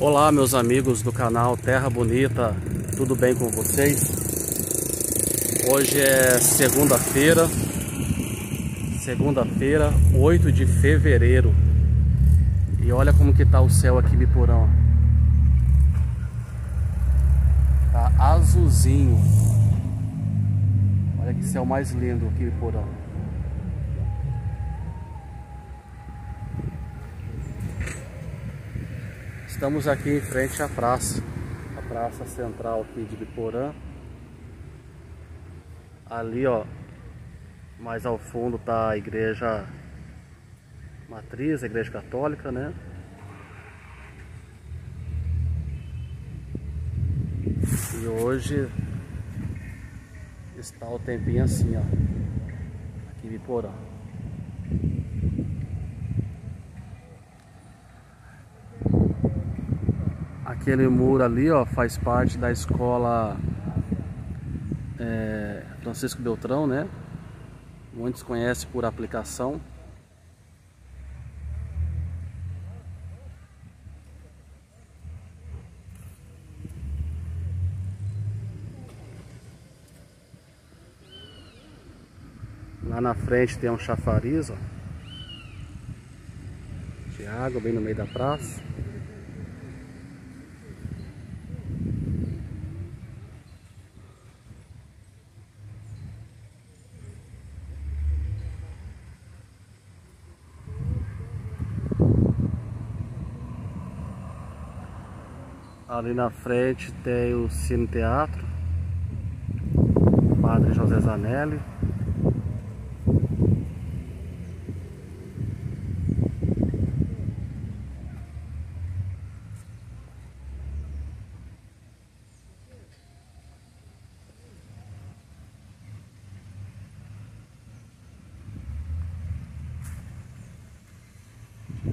Olá meus amigos do canal Terra Bonita, tudo bem com vocês? Hoje é segunda-feira, segunda-feira, 8 de fevereiro. E olha como que tá o céu aqui em Biporão. Tá azulzinho. Olha que céu mais lindo aqui em Biporão Estamos aqui em frente à praça, a praça central aqui de Biporã. Ali, ó, mais ao fundo tá a igreja matriz, a igreja católica, né? E hoje está o tempinho assim, ó, aqui em Biporã. Aquele muro ali, ó, faz parte da escola é, Francisco Beltrão, né? Muitos conhecem por aplicação. Lá na frente tem um chafariz, ó, de água bem no meio da praça. Ali na frente tem o Cine Teatro, Padre José Zanelli.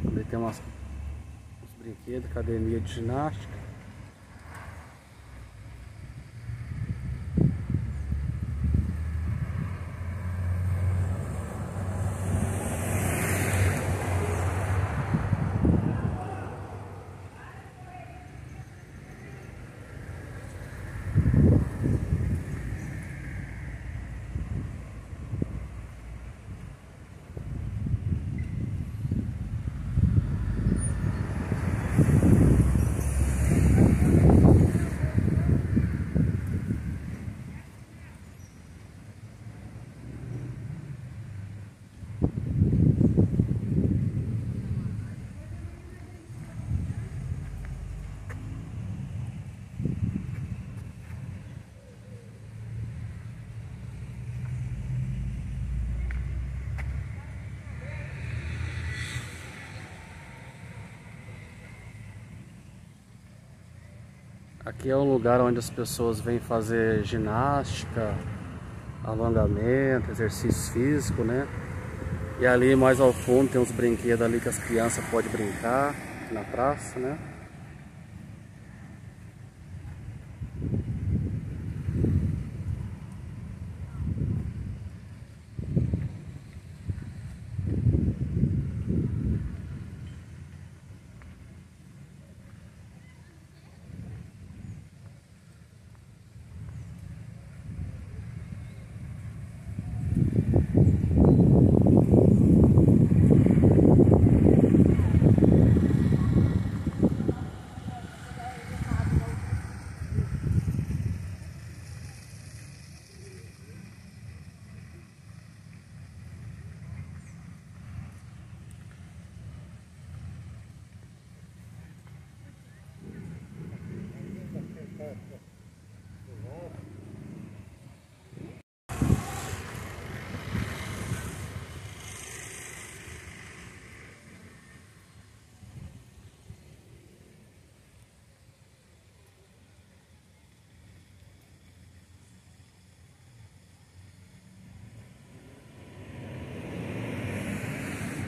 Ali tem umas, uns brinquedos, academia de ginástica. Aqui é um lugar onde as pessoas vêm fazer ginástica, alongamento, exercício físico, né? E ali mais ao fundo tem uns brinquedos ali que as crianças podem brincar na praça, né?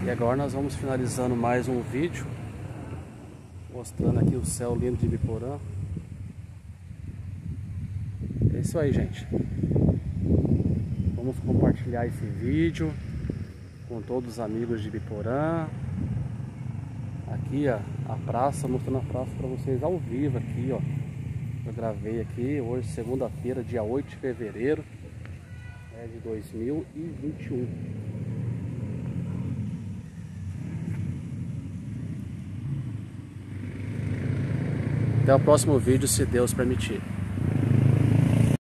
E agora nós vamos finalizando mais um vídeo Mostrando aqui o céu lindo de Biporã É isso aí gente Vamos compartilhar esse vídeo Com todos os amigos de Biporã Aqui ó, a praça, mostrando a praça para vocês ao vivo aqui, ó. Eu gravei aqui hoje, segunda-feira, dia 8 de fevereiro é, de 2021. Até o próximo vídeo, se Deus permitir.